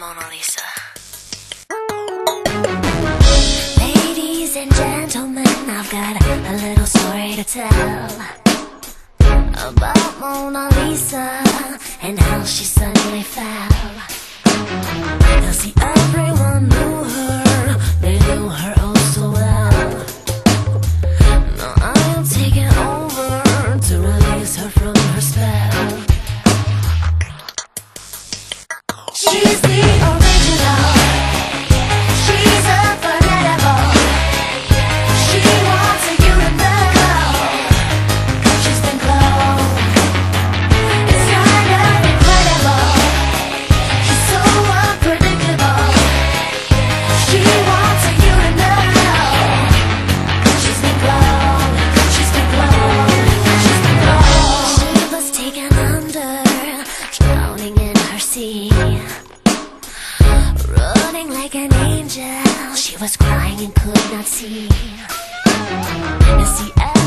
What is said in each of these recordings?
Mona Lisa. Ladies and gentlemen, I've got a little story to tell about Mona Lisa and how she suddenly fell. Now see, She's the was crying and could not see. And see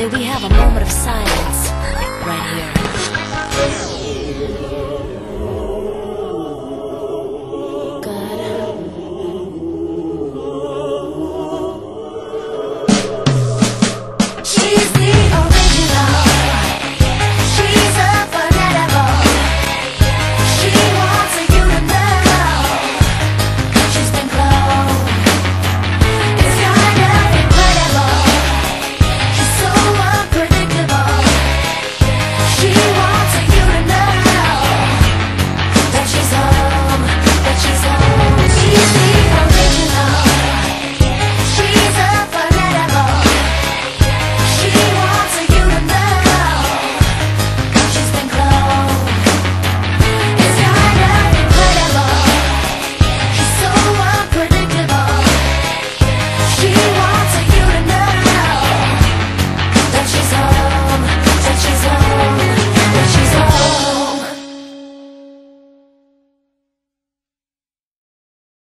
May we have a moment of silence right here.